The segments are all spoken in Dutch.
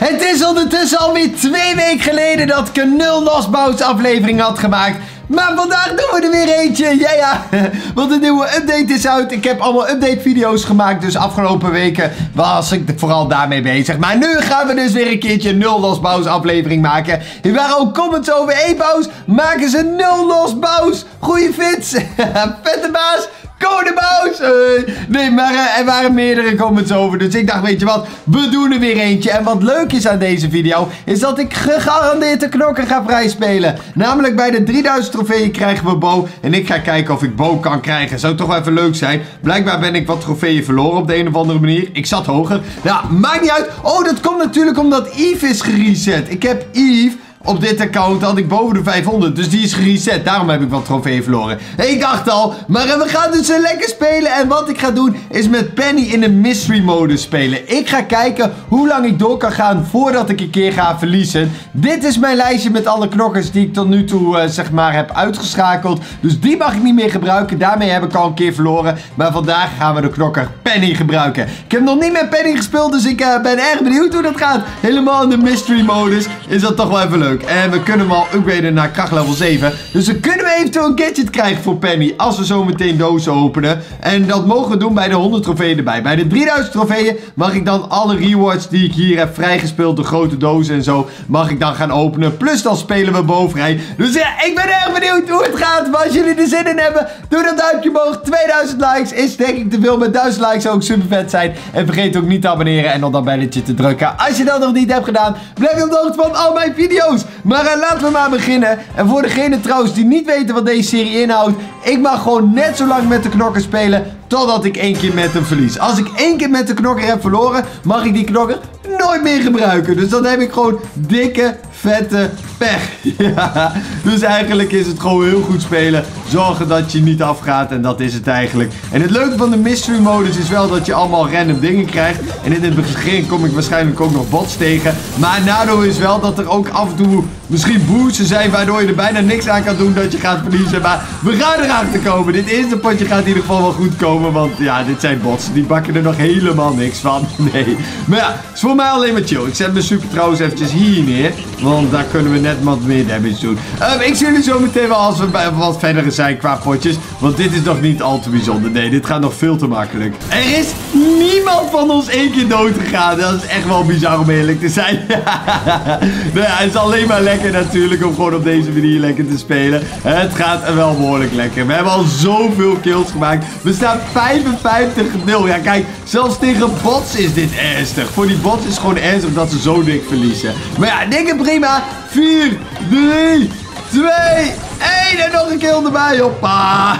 Het is ondertussen alweer twee weken geleden dat ik een nul losbouws aflevering had gemaakt. Maar vandaag doen we er weer eentje. Ja, ja. Want een nieuwe update is uit. Ik heb allemaal update video's gemaakt. Dus afgelopen weken was ik vooral daarmee bezig. Maar nu gaan we dus weer een keertje nul losbouws aflevering maken. Er waren ook comments over. Hey Bouws, maken ze nul losbouws. Goeie fits. Vette baas. Codebaus! Nee, maar uh, er waren meerdere comments over. Dus ik dacht, weet je wat, we doen er weer eentje. En wat leuk is aan deze video, is dat ik gegarandeerd de knokker ga vrijspelen. Namelijk bij de 3000 trofeeën krijgen we Bo. En ik ga kijken of ik Bo kan krijgen. Zou toch wel even leuk zijn. Blijkbaar ben ik wat trofeeën verloren op de een of andere manier. Ik zat hoger. Nou, maakt niet uit. Oh, dat komt natuurlijk omdat Eve is gereset. Ik heb Eve... Op dit account had ik boven de 500, dus die is gereset. Daarom heb ik wat trofeeën verloren. Ik dacht al, maar we gaan dus lekker spelen. En wat ik ga doen, is met Penny in de mystery mode spelen. Ik ga kijken hoe lang ik door kan gaan voordat ik een keer ga verliezen. Dit is mijn lijstje met alle knokkers die ik tot nu toe, uh, zeg maar, heb uitgeschakeld. Dus die mag ik niet meer gebruiken. Daarmee heb ik al een keer verloren. Maar vandaag gaan we de knokker Penny gebruiken. Ik heb nog niet met Penny gespeeld, dus ik ben erg benieuwd hoe dat gaat. Helemaal in de mystery modus is dat toch wel even leuk. En we kunnen hem al upgraden naar kracht level 7. Dus dan kunnen we eventueel een gadget krijgen voor Penny. Als we zo meteen dozen openen. En dat mogen we doen bij de 100 trofeeën erbij. Bij de 3000 trofeeën mag ik dan alle rewards die ik hier heb vrijgespeeld. De grote dozen en zo. Mag ik dan gaan openen. Plus dan spelen we bovenrij. Dus ja, ik ben erg benieuwd hoe het gaat. Maar als jullie er zin in hebben, doe dat duimpje omhoog. 2000 likes is denk ik te veel. Met 1000 likes zou ook super vet zijn. En vergeet ook niet te abonneren en op dat belletje te drukken. Als je dat nog niet hebt gedaan, blijf op de hoogte van al mijn video's. Maar uh, laten we maar beginnen. En voor degenen trouwens die niet weten wat deze serie inhoudt. Ik mag gewoon net zo lang met de knokker spelen. Totdat ik één keer met hem verlies. Als ik één keer met de knokker heb verloren. Mag ik die knokker nooit meer gebruiken. Dus dan heb ik gewoon dikke, vette pech. Dus eigenlijk is het gewoon heel goed spelen. Zorgen dat je niet afgaat. En dat is het eigenlijk. En het leuke van de mystery modus is wel dat je allemaal random dingen krijgt. En in het begin kom ik waarschijnlijk ook nog bots tegen. Maar het is wel dat er ook af en toe misschien boosten zijn. Waardoor je er bijna niks aan kan doen dat je gaat verliezen. Maar we gaan erachter komen. Dit eerste potje gaat in ieder geval wel goed komen. Want ja, dit zijn bots. Die bakken er nog helemaal niks van. Nee. Maar ja, het is voor mij alleen maar chill. Ik zet mijn super trouwens eventjes hier neer. Want daar kunnen we net wat meer damage doen. Um, ik zie jullie zo meteen wel als we bij wat verder zijn qua potjes. Want dit is nog niet al te bijzonder. Nee, dit gaat nog veel te makkelijk. Er is niemand van ons één keer dood gegaan. Dat is echt wel bizar om eerlijk te zijn. nou ja, het is alleen maar lekker natuurlijk om gewoon op deze manier lekker te spelen. Het gaat wel behoorlijk lekker. We hebben al zoveel kills gemaakt. We staan 55-0. Ja, kijk, zelfs tegen bots is dit ernstig. Voor die bots is het gewoon ernstig dat ze zo dik verliezen. Maar ja, dikke prima. 4, 3, 2, 1 en nog een kill erbij. Hoppa.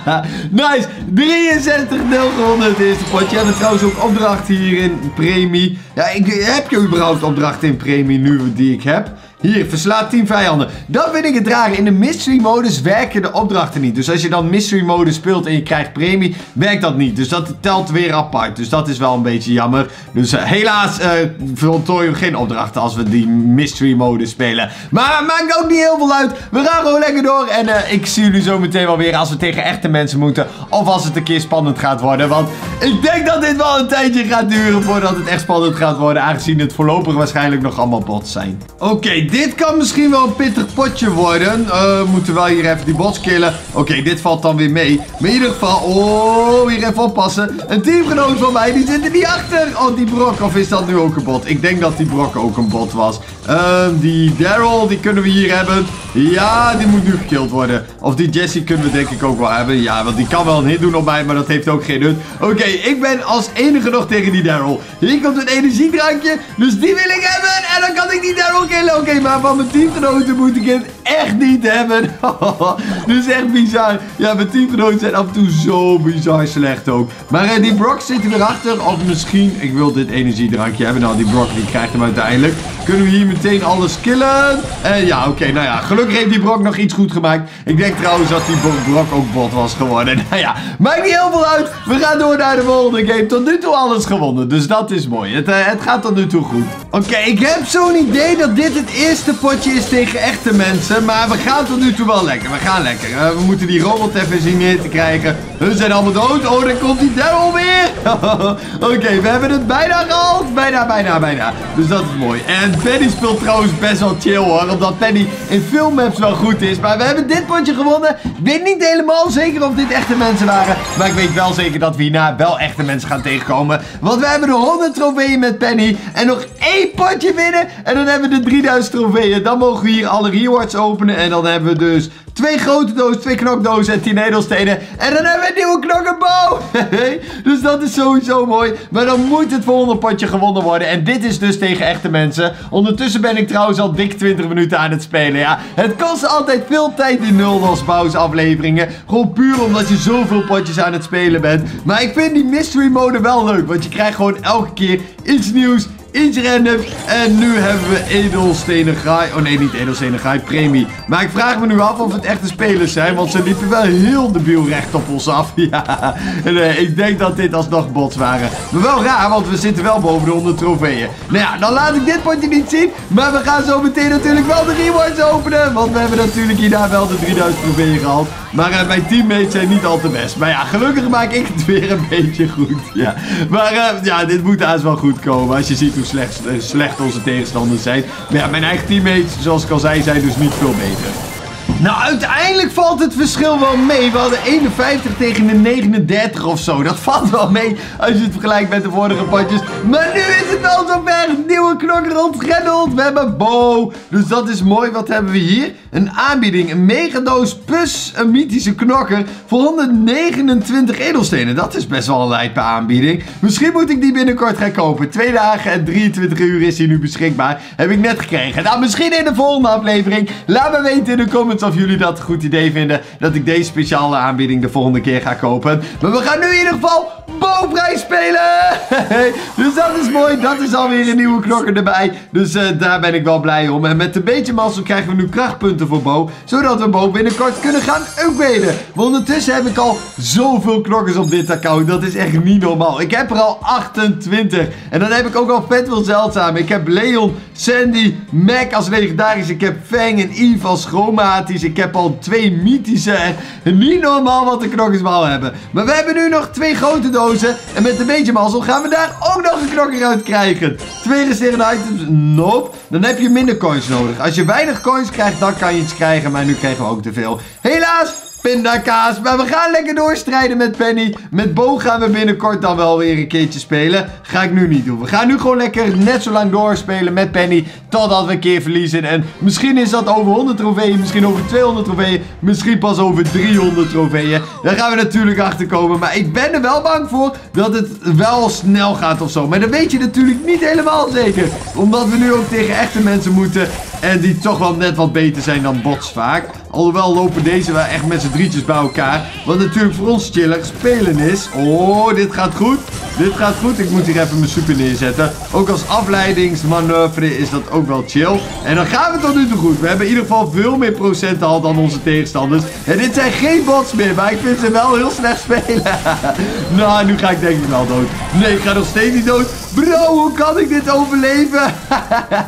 nice. 63 0 gewonnen het eerste potje. Hebben trouwens ook opdrachten hier in premie. Ja, ik, heb je überhaupt opdrachten in premie nu die ik heb? Hier, verslaat 10 vijanden. Dat vind ik het rare. In de mystery modus werken de opdrachten niet. Dus als je dan mystery modus speelt en je krijgt premie, werkt dat niet. Dus dat telt weer apart. Dus dat is wel een beetje jammer. Dus uh, helaas uh, voltooien we geen opdrachten als we die mystery modus spelen. Maar maakt ook niet heel veel uit. We gaan gewoon lekker door. En uh, ik zie jullie zo meteen wel weer als we tegen echte mensen moeten. Of als het een keer spannend gaat worden. Want ik denk dat dit wel een tijdje gaat duren voordat het echt spannend gaat worden. Aangezien het voorlopig waarschijnlijk nog allemaal bots zijn. Oké, dit kan misschien wel een pittig potje worden. Uh, moeten wel hier even die bots killen. Oké, dit valt dan weer mee. Maar in ieder geval... Oh, hier even oppassen. Een teamgenoot van mij, die zit er niet achter. Oh, die Brok. Of is dat nu ook een bot? Ik denk dat die Brok ook een bot was. Uh, die Daryl, die kunnen we hier hebben. Ja, die moet nu gekild worden. Of die Jesse kunnen we denk ik ook wel hebben. Ja, want die kan wel een hit doen op mij, maar dat heeft ook geen nut. Oké, ik ben als enige nog tegen die Daryl. Hier komt een energiedrankje, dus die wil ik hebben. En dan kan ik die Daryl killen. Oké, maar van mijn teamgenoten moet ik het echt niet hebben. Dit is echt bizar. Ja, mijn teamgenoten zijn af en toe zo bizar slecht ook. Maar uh, die Brock zit erachter. Of misschien, ik wil dit energiedrankje hebben. Nou, die Brock die krijgt hem uiteindelijk. Kunnen we hier meteen alles killen? En ja, oké, nou ja. Gelukkig heeft die Brok nog iets goed gemaakt. Ik denk trouwens dat die Brok ook bot was geworden. Nou ja, maakt niet heel veel uit. We gaan door naar de volgende game. Tot nu toe alles gewonnen. Dus dat is mooi. Het, uh, het gaat tot nu toe goed. Oké, ik heb zo'n idee dat dit het eerste potje is tegen echte mensen. Maar we gaan tot nu toe wel lekker. We gaan lekker. Uh, we moeten die robot even zien neer te krijgen. Hun zijn allemaal dood. Oh, dan komt die devil weer. Oké, we hebben het bijna gehaald. Bijna, bijna, bijna. Dus dat is mooi. En Penny speelt trouwens best wel chill hoor. Omdat Penny in veel maps wel goed is. Maar we hebben dit potje gewonnen. Ik weet niet helemaal zeker of dit echte mensen waren. Maar ik weet wel zeker dat we hierna wel echte mensen gaan tegenkomen. Want we hebben de 100 trofeeën met Penny. En nog één potje winnen. En dan hebben we de 3000 trofeeën. Dan mogen we hier alle rewards openen. En dan hebben we dus Twee grote dozen, twee knokdozen en tien edelstenen. En dan hebben we een nieuwe knokkenbow. dus dat is sowieso mooi. Maar dan moet het volgende potje gewonnen worden. En dit is dus tegen echte mensen. Ondertussen ben ik trouwens al dik 20 minuten aan het spelen. Ja, het kost altijd veel tijd in nul Bouws afleveringen. Gewoon puur omdat je zoveel potjes aan het spelen bent. Maar ik vind die mystery mode wel leuk. Want je krijgt gewoon elke keer iets nieuws iets random. En nu hebben we edelstenen graai. Oh nee, niet edelstenen graai, premie. Maar ik vraag me nu af of het echte spelers zijn. Want ze liepen wel heel debiel recht op ons af. Ja, nee, ik denk dat dit alsnog bots waren. Maar wel raar, want we zitten wel boven de 100 trofeeën. Nou ja, dan laat ik dit potje niet zien. Maar we gaan zo meteen natuurlijk wel de rewards openen. Want we hebben natuurlijk hierna wel de 3000 trofeeën gehaald. Maar uh, mijn teammates zijn niet al te best. Maar ja, gelukkig maak ik het weer een beetje goed. Ja. Maar uh, ja, dit moet haast wel goed komen. Als je ziet hoe slecht, uh, slecht onze tegenstanders zijn. Maar ja, mijn eigen teammates, zoals ik al zei, zijn dus niet veel beter. Nou, uiteindelijk valt het verschil wel mee. We hadden 51 tegen de 39 of zo. Dat valt wel mee als je het vergelijkt met de vorige potjes. Maar nu is het wel zover. Nieuwe knokker ontgrendeld. We hebben Bo. Dus dat is mooi. Wat hebben we hier? Een aanbieding. Een megadoos plus een mythische knokker voor 129 edelstenen. Dat is best wel een lijpe aanbieding. Misschien moet ik die binnenkort gaan kopen. Twee dagen en 23 uur is hij nu beschikbaar. Heb ik net gekregen. Nou, misschien in de volgende aflevering. Laat me weten in de comments of jullie dat een goed idee vinden. Dat ik deze speciale aanbieding de volgende keer ga kopen. Maar we gaan nu in ieder geval bouwprijs spelen. dus dat is mooi. Dat is alweer een nieuwe knokker erbij. Dus uh, daar ben ik wel blij om. En met een beetje mazzel krijgen we nu krachtpunten voor Bo. Zodat we Bo binnenkort kunnen gaan upgraden. Want ondertussen heb ik al zoveel knokkers op dit account. Dat is echt niet normaal. Ik heb er al 28. En dan heb ik ook al vet veel zeldzaam. Ik heb Leon, Sandy, Mac als legendarisch. Ik heb Fang en Eve als chromatisch. Ik heb al twee mythische. Niet normaal wat de knokkers wel hebben. Maar we hebben nu nog twee grote En met een beetje mazzel gaan we daar ook nog een knokker uit krijgen. Twee resterende items, nope. Dan heb je minder coins nodig. Als je weinig coins krijgt, dan kan je iets krijgen. Maar nu kregen we ook te veel. Helaas, pindakaas. Maar we gaan lekker doorstrijden met Penny. Met Bo gaan we binnenkort dan wel weer een keertje spelen. Ga ik nu niet doen. We gaan nu gewoon lekker net zo lang doorspelen met Penny. Totdat we een keer verliezen. En misschien is dat over 100 trofeeën. Misschien over 200 trofeeën. Misschien pas over 300 trofeeën. Daar gaan we natuurlijk achter komen. Maar ik ben er wel bang voor dat het wel snel gaat of zo. Maar dat weet je natuurlijk niet helemaal zeker. Omdat we nu ook tegen echte mensen moeten. En die toch wel net wat beter zijn dan bots vaak. Alhoewel lopen deze wel echt met z'n drietjes bij elkaar. Wat natuurlijk voor ons chiller spelen is. Oh, dit gaat goed. Dit gaat goed. Ik moet hier even mijn super neerzetten. Ook als afleidingsmanoeuvre is dat ook wel chill. En dan gaan we tot nu toe goed. We hebben in ieder geval veel meer procenten al dan onze tegenstanders. En dit zijn geen bots meer. Maar ik vind ze wel heel slecht spelen. nou, nu ga ik denk ik wel dood. Nee, ik ga nog steeds niet dood. Bro, hoe kan ik dit overleven?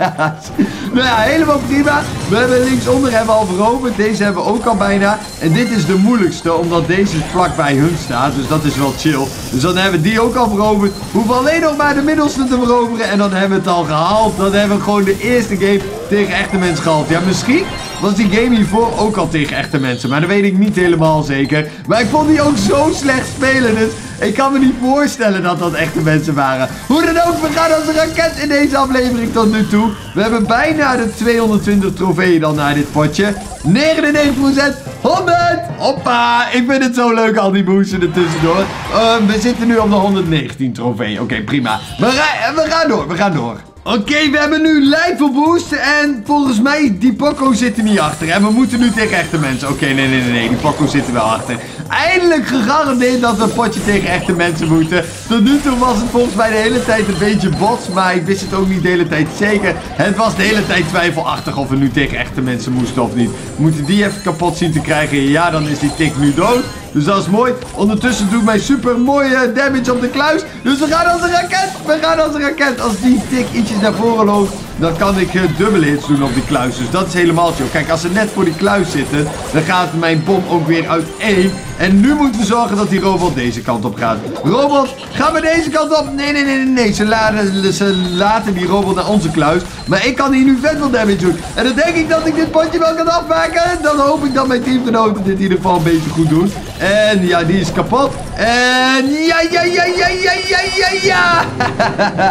nou ja, helemaal prima. We hebben linksonder hebben al veroverd. Deze hebben we ook al bijna. En dit is de moeilijkste, omdat deze vlak bij hun staat. Dus dat is wel chill. Dus dan hebben we die ook al veroverd. We hoeven alleen nog maar de middelste te veroveren. En dan hebben we het al gehaald. Dan hebben we gewoon de eerste game tegen echte mensen gehaald. Ja, misschien was die game hiervoor ook al tegen echte mensen. Maar dat weet ik niet helemaal zeker. Maar ik vond die ook zo slecht spelen. Dus ik kan me niet voorstellen dat dat echte mensen waren. Hoe dan ook, we gaan als een raket in deze aflevering tot nu toe. We hebben bijna de 220 trofeeën dan naar dit potje. 99%, 100! Hoppa! Ik vind het zo leuk, al die boosten er tussendoor. Uh, we zitten nu op de 119 trofee. Oké, prima. We gaan door, we gaan door. Oké, we hebben nu Life Boost en volgens mij die Poco zit er niet achter. En we moeten nu tegen echte mensen. Oké, nee, nee, nee, nee, die Poco zit er wel achter. Eindelijk gegarandeerd dat we een potje tegen echte mensen moeten. Tot nu toe was het volgens mij de hele tijd een beetje bots, maar ik wist het ook niet de hele tijd zeker. Het was de hele tijd twijfelachtig of we nu tegen echte mensen moesten of niet. Moeten die even kapot zien te krijgen. Ja, dan is die tik nu dood. Dus dat is mooi. Ondertussen doet mij super mooie damage op de kluis. Dus we gaan als een raket. We gaan als een raket. Als die tik ietsjes naar voren loopt, dan kan ik uh, dubbele hits doen op die kluis. Dus dat is helemaal chill. Kijk, als ze net voor die kluis zitten, dan gaat mijn bom ook weer uit één. En nu moeten we zorgen dat die robot deze kant op gaat. Robot, ga maar deze kant op. Nee, nee, nee, nee, nee. Ze laten, ze laten die robot naar onze kluis. Maar ik kan hier nu vet veel damage doen. En dan denk ik dat ik dit potje wel kan afmaken. Dan hoop ik dat mijn teamgenoten dit in ieder geval een beetje goed doen. En ja, die is kapot. En ja, ja, ja, ja, ja, ja, ja, ja.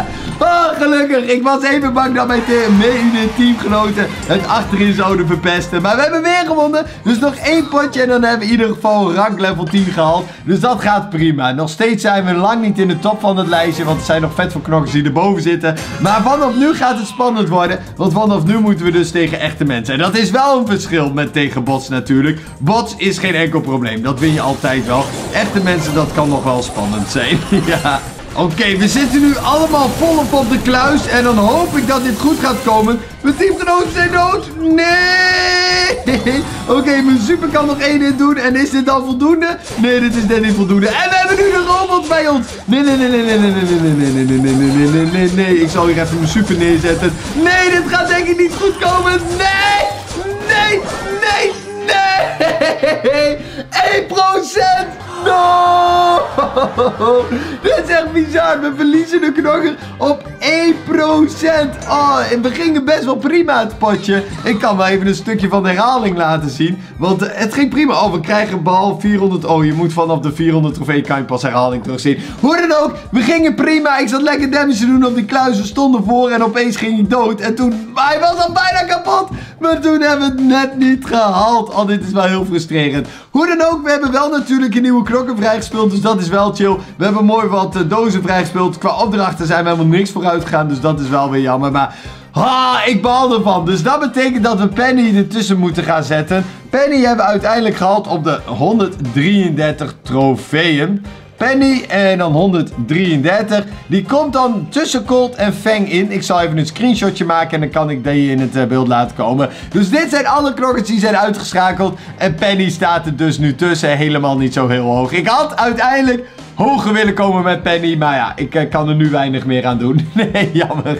Oh, gelukkig. Ik was even bang dat mijn mede-teamgenoten het achterin zouden verpesten. Maar we hebben weer gewonnen. Dus nog één potje en dan hebben we in ieder geval rank level 10 gehaald. Dus dat gaat prima. Nog steeds zijn we lang niet in de top van het lijstje. Want er zijn nog vet veel knokkers die erboven zitten. Maar vanaf nu gaat het spannend worden. Want vanaf nu moeten we dus tegen echte mensen. En dat is wel een verschil met tegen bots natuurlijk. Bots is geen enkel probleem. Dat win je altijd wel. Echte mensen, dat kan nog wel spannend zijn. ja. Oké, we zitten nu allemaal volop op de kluis. En dan hoop ik dat dit goed gaat komen. Mijn teamgenoten zijn dood. Nee. Oké, mijn super kan nog één in doen. En is dit dan voldoende? Nee, dit is net niet voldoende. En we hebben nu de robot bij ons. Nee, nee, nee, nee, nee, nee, nee, nee, nee, nee, nee, nee, nee, nee, nee, nee. Ik zal hier even mijn super neerzetten. Nee, dit gaat denk ik niet goed komen. Nee, nee, nee. 1%. No! Dit is echt bizar. We verliezen de knokker op 1%. Oh, we gingen best wel prima het potje. Ik kan wel even een stukje van de herhaling laten zien. Want het ging prima. Oh, we krijgen bal 400. Oh, je moet vanaf de 400 trofee kan je pas herhaling terugzien. Hoe dan ook, we gingen prima. Ik zat lekker damage te doen op die kluizen. Stonden voor en opeens ging hij dood. En toen, hij was al bijna kapot. Maar toen hebben we het net niet gehaald. Oh, dit is wel heel frustrerend. Hoe dan ook, we hebben wel natuurlijk een nieuwe knokken vrijgespeeld. Dus dat is wel chill. We hebben mooi wat uh, dozen vrijgespeeld. Qua opdrachten zijn we helemaal niks vooruit gegaan. Dus dat is wel weer jammer. Maar ha, ik baal ervan. Dus dat betekent dat we Penny ertussen moeten gaan zetten. Penny hebben we uiteindelijk gehaald op de 133 trofeeën. Penny en dan 133. Die komt dan tussen Colt en Fang in. Ik zal even een screenshotje maken en dan kan ik die in het eh, beeld laten komen. Dus dit zijn alle knokkers die zijn uitgeschakeld. En Penny staat er dus nu tussen. Helemaal niet zo heel hoog. Ik had uiteindelijk hoger willen komen met Penny. Maar ja, ik eh, kan er nu weinig meer aan doen. nee, jammer.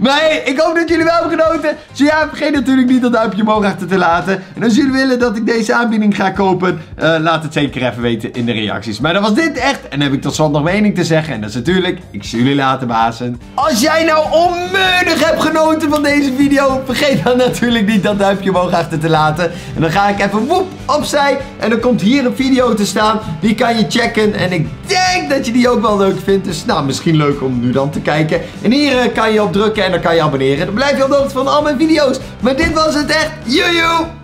Maar hey, ik hoop dat jullie wel hebben genoten. Zo ja, vergeet natuurlijk niet dat duimpje omhoog achter te laten. En als jullie willen dat ik deze aanbieding ga kopen, uh, laat het zeker even weten in de reacties. Maar dan was dit echt. En dan heb ik tot slot nog mening te zeggen. En dat is natuurlijk, ik zie jullie later, bazen. Als jij nou onmiddellijk hebt genoten van deze video, vergeet dan natuurlijk niet dat duimpje omhoog achter te laten. En dan ga ik even woep opzij. En dan komt hier een video te staan. Die kan je checken. En ik denk dat je die ook wel leuk vindt. Dus nou, misschien leuk om nu dan te kijken. En hier uh, kan je op drukken en dan kan je abonneren. Dan blijf je op de hoogte van al mijn video's. Maar dit was het echt. Joejoe!